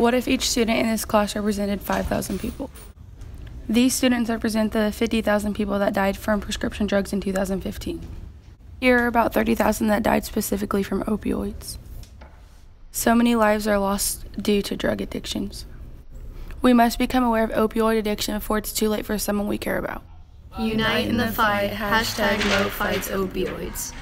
What if each student in this class represented 5,000 people? These students represent the 50,000 people that died from prescription drugs in 2015. Here are about 30,000 that died specifically from opioids. So many lives are lost due to drug addictions. We must become aware of opioid addiction before it's too late for someone we care about. Unite in the fight, hashtag MO fights opioids.